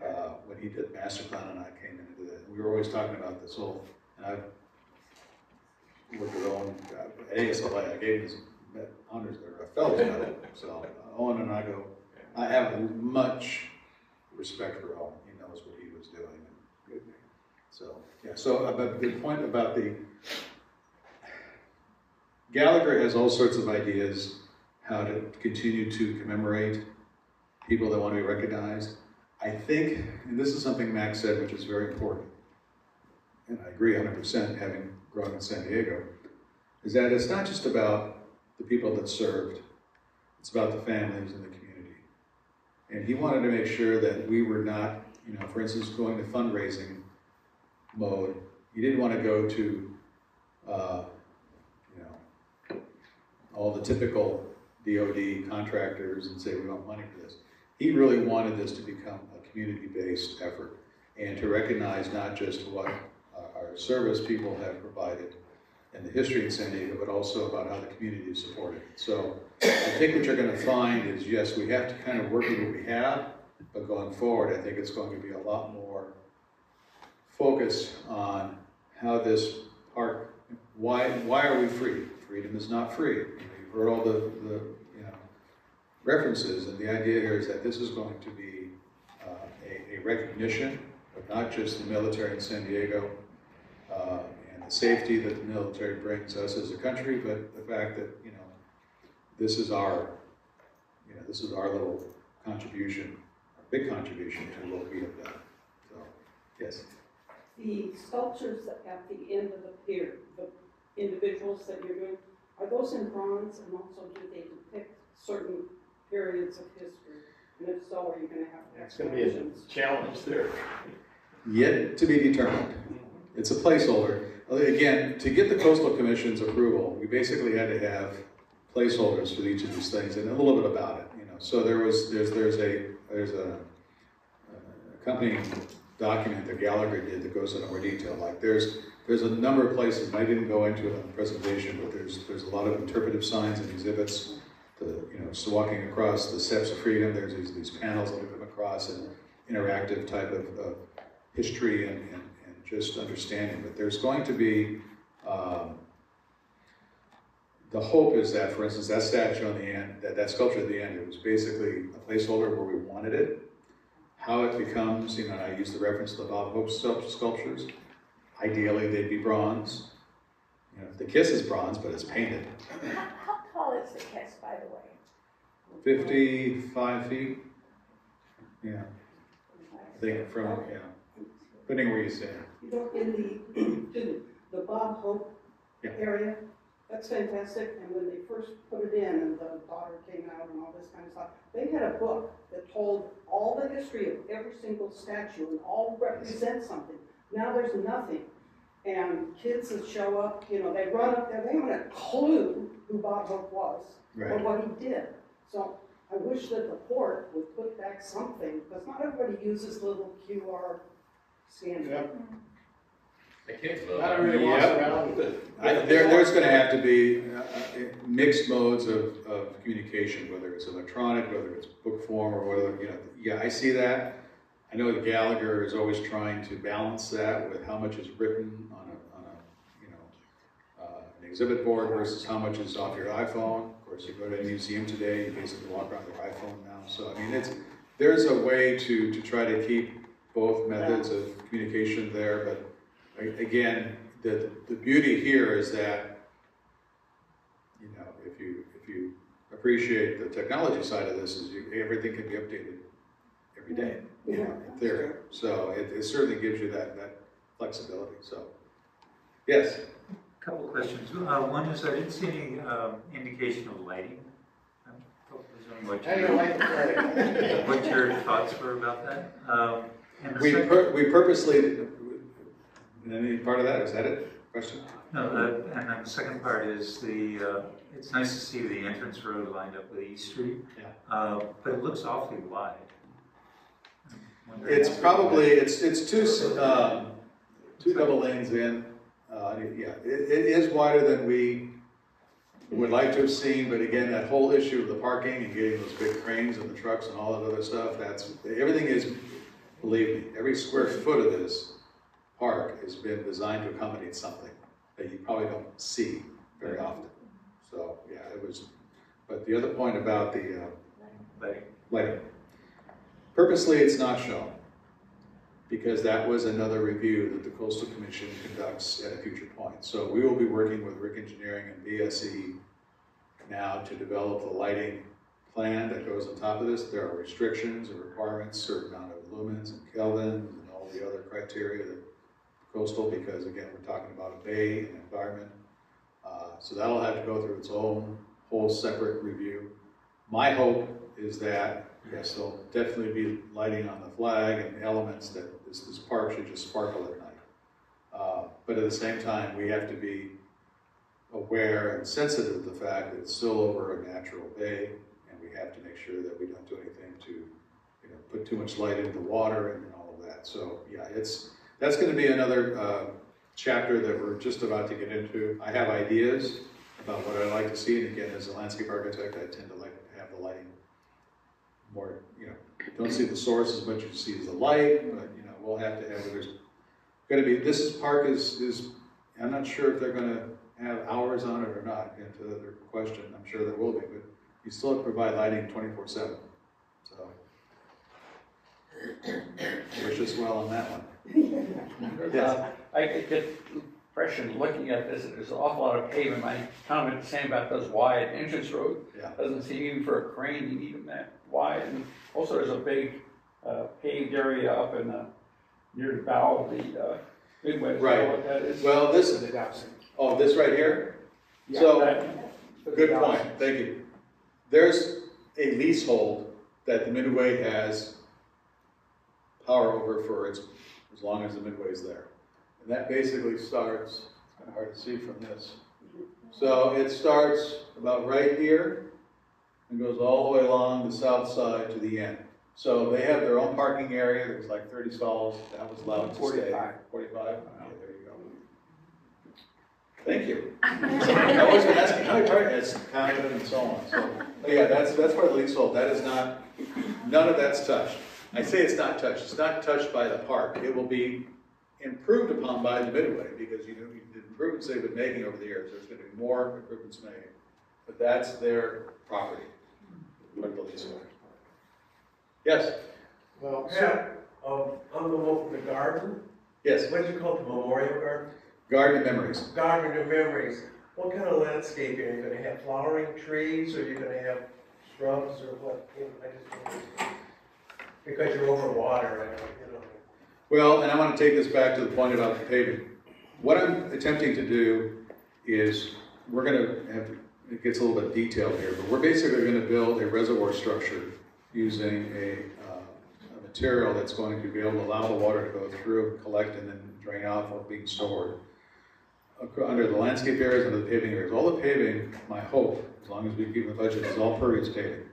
Uh, When he did master plan and I came in and did that, we were always talking about this whole, and I've worked with Owen, uh, at ASLA, I gave him his honors there, a fellow's medal. So uh, Owen and I go, I have much respect for Owen, he knows what he was doing. and So, yeah, so, uh, but the point about the, Gallagher has all sorts of ideas how to continue to commemorate people that want to be recognized. I think, and this is something Max said, which is very important, and I agree hundred percent, having grown in San Diego, is that it's not just about the people that served, it's about the families and the community. And he wanted to make sure that we were not, you know, for instance, going to fundraising mode. He didn't want to go to, uh, you know, all the typical DOD contractors and say, we want money for this. He really wanted this to become a community-based effort and to recognize not just what our service people have provided in the history in San Diego, but also about how the community is supported. So I think what you're gonna find is, yes, we have to kind of work with what we have, but going forward, I think it's going to be a lot more focus on how this park, why, why are we free? Freedom is not free. You've heard all the, the, you know, references, and the idea here is that this is going to be uh, a, a recognition of not just the military in San Diego, uh, and the safety that the military brings us as a country, but the fact that, you know, this is our, you know, this is our little contribution, our big contribution to what we have done. So, yes. The sculptures at the end of the pier, the individuals that you're doing, are those in bronze and also do they depict certain periods of history? And if so, are you gonna have It's gonna be a challenge there. Yet to be determined. It's a placeholder. Again, to get the coastal commission's approval, we basically had to have placeholders for each of these things and a little bit about it, you know. So there was, there's, there's a, there's a accompanying document that Gallagher did that goes into more detail. Like there's, there's a number of places, I didn't go into it on the presentation, but there's, there's a lot of interpretive signs and exhibits. The, you know, so walking across the steps of freedom, there's these, these panels that we come across and interactive type of, of history and, and just understanding. But there's going to be, um, the hope is that, for instance, that statue on the end, that, that sculpture at the end, it was basically a placeholder where we wanted it. How it becomes, you know, I use the reference to the Bob Hope sculptures. Ideally, they'd be bronze. You know, the kiss is bronze, but it's painted. How, how tall is the kiss, by the way? Fifty-five feet? Yeah, I think from, yeah, depending where you stand. You know, in the, the Bob Hope Yeah. area, That's fantastic, and when they first put it in, and the daughter came out and all this kind of stuff, they had a book that told all the history of every single statue and all represent something. Now there's nothing, and kids that show up, you know, they run up there, they haven't a clue who Bob Hope was, or Right. what he did. So I wish that the port would put back something, because not everybody uses little QR scanners. Yep. Mm-hmm. The kids will. Not everybody walks Yep. around with it. I, there, there's gonna have to be uh, uh, mixed modes of, of communication, whether it's electronic, whether it's book form, or whether, you know, yeah, I see that. I know that Gallagher is always trying to balance that with how much is written on a, on a, you know, uh, an exhibit board versus how much is off your iPhone. Of course, you go to a museum today, you basically walk around with your iPhone now, so I mean, it's, there's a way to, to try to keep both methods of communication there, but a- Again, the, the beauty here is that, you know, if you, if you appreciate the technology side of this, is you, everything can be updated every day, you know, in theory. So it, it certainly gives you that, that flexibility, so. Yes, A Couple of questions. Uh, one is, I didn't see any, um, indication of lighting. What How do you your, what your thoughts were about that. Um, and we second, pur, we purposely, any part of that, is that it, question? no, the, and then the second part is the, uh, it's nice to see the entrance road lined up with East Street. Yeah. Uh, but it looks awfully wide. It's probably, it's, it's two, um, two double lanes in, uh, yeah, it, it is wider than we would like to have seen, but again, that whole issue of the parking and getting those big cranes and the trucks and all that other stuff, that's, everything is, believe me, every square foot of this park has been designed to accommodate something that you probably don't see very often. So, yeah, it was, but the other point about the, uh, Lighting. lighting. Purposely, it's not shown, because that was another review that the coastal commission conducts at a future point. So we will be working with Rick Engineering and BSE now to develop the lighting plan that goes on top of this. There are restrictions and requirements, certain amount of lumens and kelvins and all the other criteria that coastal, because again, we're talking about a bay and environment. Uh, So that'll have to go through its own whole separate review. My hope is that, yes, there'll definitely be lighting on the flag and elements that this, this park should just sparkle at night. Uh, But at the same time, we have to be aware and sensitive to the fact that it's still over a natural bay, and we have to make sure that we don't do anything to, you know, put too much light into the water and all of that. So, yeah, it's, that's gonna be another, uh, chapter that we're just about to get into. I have ideas about what I'd like to see, and again, as a landscape architect, I tend to like to have the lighting more, you know, don't see the source as much as you see the light, but, you know, we'll have to have, there's gonna be, this is, park is, is, I'm not sure if they're gonna have hours on it or not, and to the question, I'm sure there will be, but you still have to provide lighting twenty-four seven, so. Wish us well on that one. Yes. Uh, I get the impression, looking at this, that there's an awful lot of pavement. My comment the same about those wide entrance roads. Yeah. Doesn't seem even for a crane, you need them that wide. And also, there's a big uh, paved area up in the, near the bow of the uh, Midway. Right. What that is? Well, this, The dowsing. oh, this right here? Yeah. So, That- Good point, thank you. There's a leasehold that the Midway has power over for its, as long as the Midway's there. And that basically starts, it's kind of hard to see from this. So it starts about right here and goes all the way along the south side to the end. So they have their own parking area, there's like thirty stalls, that was allowed to stay. 45. Forty-five, okay, there you go. Thank you. I always been asking how many partners, counted and so on, so, but yeah, that's, that's part of the leasehold, that is not, none of that's touched. I say it's not touched, it's not touched by the park, it will be improved upon by the Midway, because you know, the improvements they've been making over the years, there's gonna be more improvements made. But that's their property, part of the leasehold. Yes, Well, so, Pat, um, on the one from the garden, yes, what's it called, the memorial garden? garden of memories. Garden of memories. What kind of landscaping, are you gonna have flowering trees, or are you gonna have shrubs, or what? I just, because you're over water, know. Well, and I want to take this back to the point about the paving. What I'm attempting to do is we're gonna have, it gets a little bit detailed here, but we're basically gonna build a reservoir structure using a, uh, a material that's going to be able to allow the water to go through, collect, and then drain off or being stored. Under the landscape areas, under the paving areas, all the paving, my hope, as long as we keep the budget, is all pervious paving.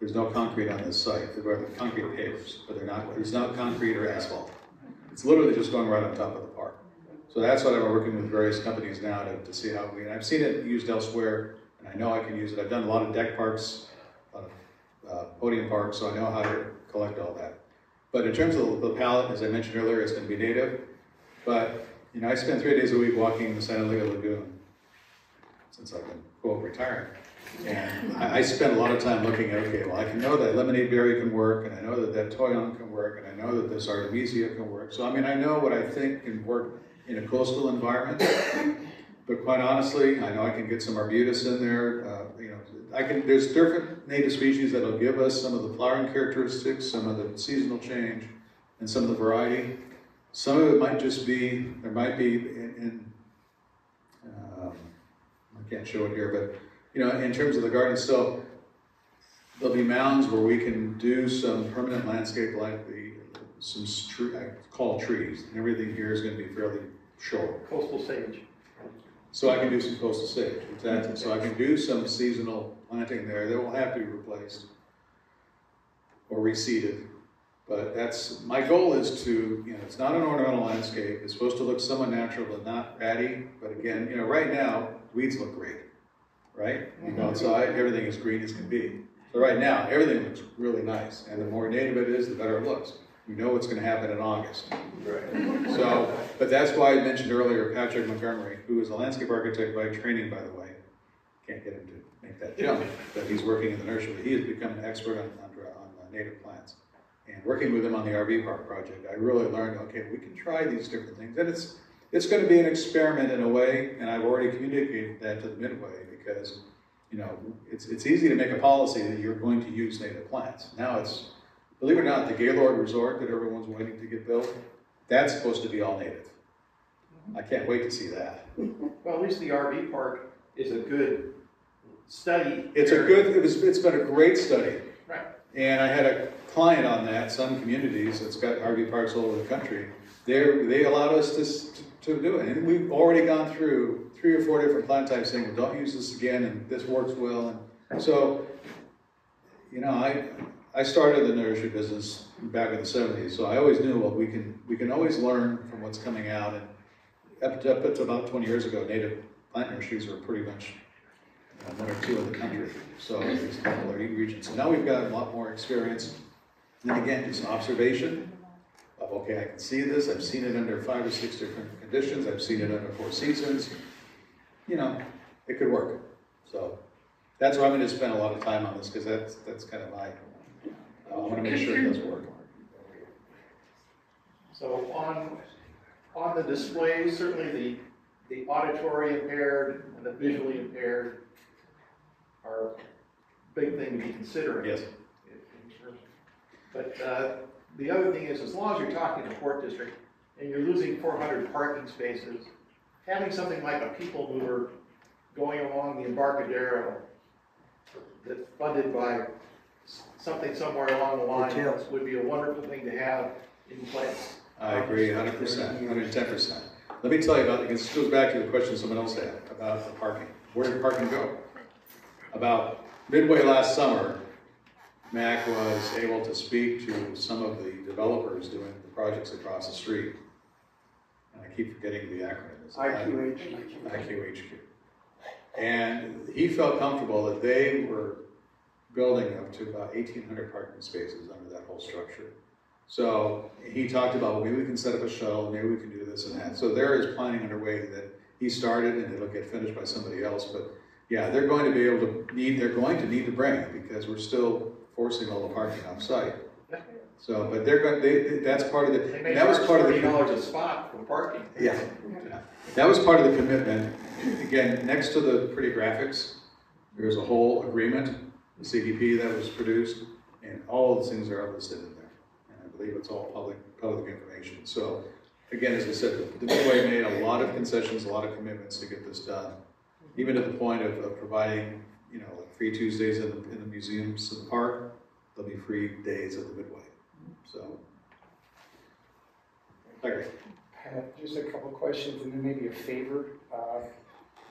There's no concrete on this site, there are concrete pavers, but they're not, there's not concrete or asphalt. It's literally just going right on top of the park. So that's what I'm working with various companies now to, to see how we, and I've seen it used elsewhere, and I know I can use it. I've done a lot of deck parks, a lot of uh, podium parks, so I know how to collect all that. But in terms of the palette, as I mentioned earlier, it's gonna be native. But, you know, I spend three days a week walking the San Elijo Lagoon since I've been, quote, retiring. And I, I spend a lot of time looking at, okay, well, I can know that lemonade berry can work, and I know that that toyon can work, and I know that this artemisia can work. So, I mean, I know what I think can work in a coastal environment. But quite honestly, I know I can get some arbutus in there, uh, you know, I can, there's different native species that'll give us some of the flowering characteristics, some of the seasonal change, and some of the variety. Some of it might just be, there might be in, in um, I can't show it here, but, you know, in terms of the garden so there'll be mounds where we can do some permanent landscape like the, some, I call trees, and everything here is gonna be fairly short. Coastal sage. So I can do some coastal sage, exactly, so I can do some seasonal planting there, that will have to be replaced or reseeded. But that's, my goal is to, you know, it's not an ornamental landscape, it's supposed to look somewhat natural but not ratty. But again, you know, right now, weeds look great, right? You mm-hmm. go outside, everything is green as can be. So right now, everything looks really nice, and the more native it is, the better it looks. You know what's gonna happen in August. Right. So, but that's why I mentioned earlier Patrick Montgomery, who is a landscape architect by training, by the way. Can't get him to make that jump, but he's working in the nursery. He has become an expert on, on, on native plants. And working with him on the RV park project, I really learned, okay, we can try these different things. And it's, it's gonna be an experiment in a way, and I've already communicated that to the Midway because, you know, it's, it's easy to make a policy that you're going to use native plants. Now it's, believe it or not, the Gaylord Resort that everyone's waiting to get built, that's supposed to be all native. I can't wait to see that. Well, at least the RV park is a good study. It's a good, it was, it's been a great study. Right. And I had a client on that, Sun Communities, that's got RV parks all over the country. They're, they allowed us to, s- to do it. And we've already gone through three or four different plant types saying, well, don't use this again, and this works well. And so, you know, I, I started the nursery business back in the seventies, so I always knew, well, we can, we can always learn from what's coming out. And up to, up to about twenty years ago, native plant nurseries were pretty much uh, one or two in the country, so these couple of regions. So now we've got a lot more experience. And again, just observation okay, I can see this, I've seen it under five or six different conditions, I've seen it under four seasons. You know, it could work. So that's why I'm gonna spend a lot of time on this, because that's, that's kind of my, I wanna make sure it does work. So on, on the displays, certainly the, the auditory impaired and the visually impaired are a big thing to be considering. Yes. But, uh, the other thing is, as long as you're talking to Port District and you're losing four hundred parking spaces, having something like a people mover going along the Embarcadero that's funded by something somewhere along the line Hotels. would be a wonderful thing to have in place. I agree hundred percent, hundred and ten percent. Let me tell you about, this goes back to the question someone else had about the parking. Where did parking go? About midway last summer, Mac was able to speak to some of the developers doing the projects across the street. And I keep forgetting the acronym. It's IQH. IQHQ. And he felt comfortable that they were building up to about eighteen hundred parking spaces under that whole structure. So he talked about, well, maybe we can set up a shuttle, maybe we can do this and that. So there is planning underway that he started and it'll get finished by somebody else. But yeah, they're going to be able to need, they're going to need to bring it because we're still forcing all the parking off site. So, but they're going, they, that's part of the, that was part of the. dollars a spot for parking. Yeah, that was part of the commitment. Again, next to the pretty graphics, there's a whole agreement, the CDP that was produced, and all of those things are listed in there. And I believe it's all public, public information. So, again, as I said, the Midway made a lot of concessions, a lot of commitments to get this done. even to the point of, of providing, you know, like free Tuesdays in the, in the museums in the park, there'll be free days at the Midway, so. Okay, I have just a couple questions and then maybe a favor. Uh,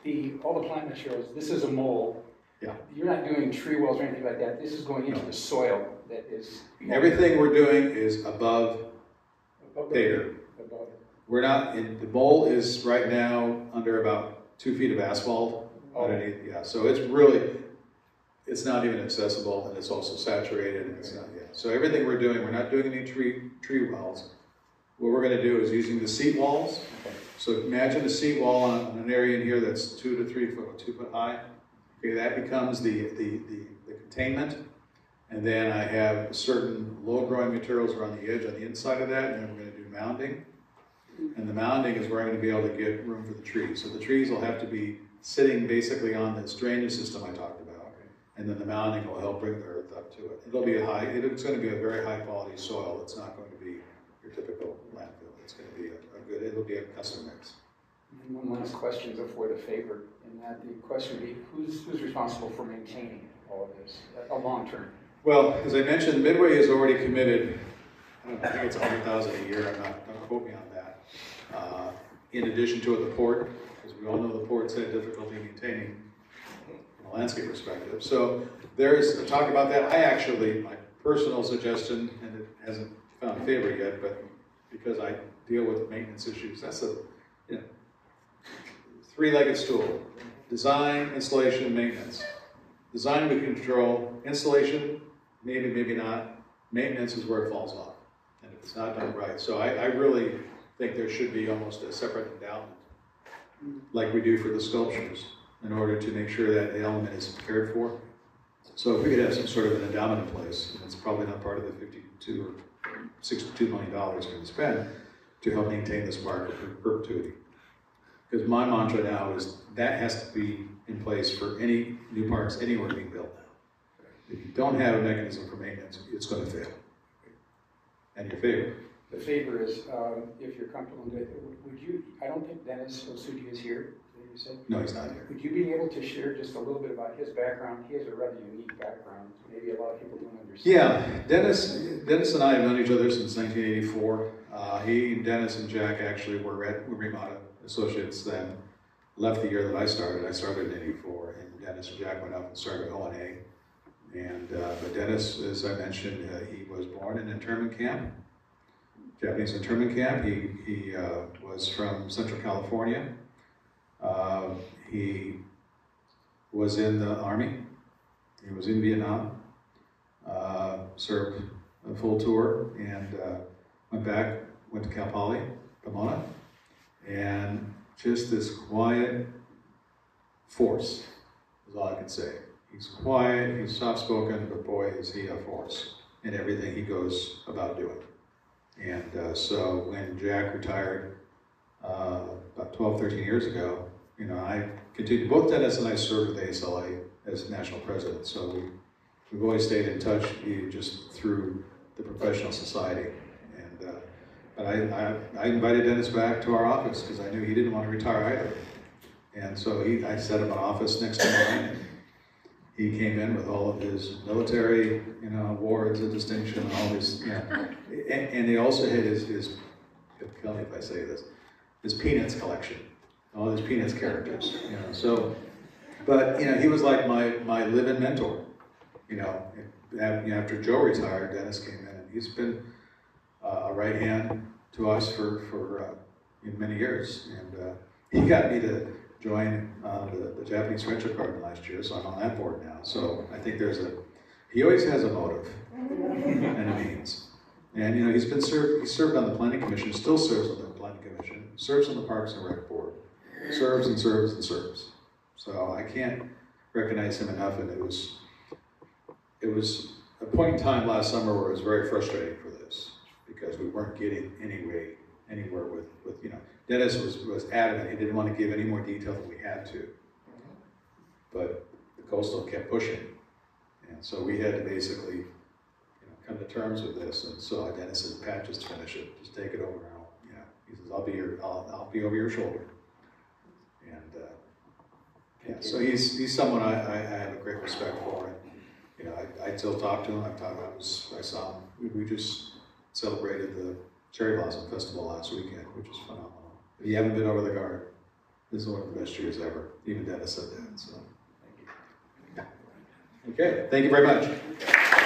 The, all the plant materials, this is a mole. Yeah. You're not doing tree wells or anything like that. This is going into the soil that is. everything we're doing is above above the- above it. We're not, in the bowl is right now under about two feet of asphalt Oh. underneath, yeah, so it's really, it's not even accessible, and it's also saturated, and it's not, yeah. So everything we're doing, we're not doing any tree, tree wells. What we're gonna do is using the seat walls, so imagine a seat wall on on an area in here that's two to three foot, two foot high. Okay, that becomes the, the, the the containment, and then I have certain low-growing materials around the edge on the inside of that, and then we're gonna do mounding. And the mounding is where I'm gonna be able to get room for the trees. So the trees will have to be sitting basically on this drainage system I talked about. And then the mounding will help bring the earth up to it. It'll be a high, it's gonna be a very high-quality soil. It's not going to be your typical landfill. It's gonna be a, a good, it'll be a custom mix. And one last question before the favor, and that the question would be, who's, who's responsible for maintaining all of this, a long term? Well, as I mentioned, Midway is already committed, I don't know, I think it's a hundred thousand a year, I'm not, don't quote me on that. Uh, In addition to it, the port, because we all know the port's had difficulty maintaining from a landscape perspective. So there's a talk about that. I actually, my personal suggestion, and it hasn't found favor yet, but because I deal with maintenance issues, that's a, you know, three-legged stool. Design, installation, maintenance. Design we control, installation, maybe, maybe not. Maintenance is where it falls off, and if it's not done right. So I, I really think there should be almost a separate endowment, like we do for the sculptures, in order to make sure that the element is cared for. So if we could have some sort of an endowment in place, it's probably not part of the fifty-two or sixty-two million dollars gonna spend to help maintain this park for perpetuity. Because my mantra now is that has to be in place for any new parks anywhere being built now. If you don't have a mechanism for maintenance, it's gonna fail. And your favor. The favor is, um, if you're comfortable, with it, would you, I don't think Dennis Otsuji is here, you say? No, he's not here. Would you be able to share just a little bit about his background? He has a rather unique background, maybe a lot of people don't understand. Yeah, Dennis, Dennis and I have known each other since 1984. Uh, he, Dennis and Jack actually were at Yamada Associates then, left the year that I started. I started in 84, and Dennis and Jack went up and started O&A. And, uh, but Dennis, as I mentioned, uh, he was born in internment camp, Japanese internment camp. He, he uh, was from Central California. Uh, he was in the Army. He was in Vietnam uh, served a full tour, and uh, went back, went to Cal Poly, Pomona, and just this quiet force is all I can say. He's quiet, he's soft-spoken, but boy, is he a force in everything he goes about doing. And uh, so when Jack retired uh, about 12, 13 years ago, you know, I continued, both Dennis and I served with ASLA as national president, so we We've always stayed in touch, just through the professional society. And, uh, but I, I, I invited Dennis back to our office because I knew he didn't want to retire either. And so he, I set him an office next to mine. He came in with all of his military, you know, awards of distinction, and all know, and, and he also had his, his, kill me if I say this, his Peanuts collection, all his Peanuts characters, you know. So, but you know, he was like my my live-in mentor you know, after Joe retired, Dennis came in, and he's been uh, a right hand to us for for uh, many years, and uh, he got me to join uh, the, the, Japanese Friendship Garden last year, so I'm on that board now. So I think there's a he always has a motive and a means, and you know he's been served he served on the planning commission, still serves on the planning commission, serves on the Parks and Rec board, serves and serves and serves. So I can't recognize him enough, and it was it was a point in time last summer where it was very frustrating for this because we weren't getting any way anywhere with, with you know Dennis was, was adamant he didn't want to give any more detail than we had to. But the coastal kept pushing. And so we had to basically you know come to terms with this. And so Dennis said Pat just finish it. Just take it over. Now you know he says I'll be your I'll, I'll be over your shoulder. And uh, Yeah, so he's, he's someone I, I, have a great respect for, and, you know, I, I still talk to him, I've talked, I I saw him, we, we just celebrated the Cherry Blossom Festival last weekend, which was phenomenal. If you haven't been over the guard. this is one of the best years ever, even Dennis said that, so. Thank you. Okay, thank you very much.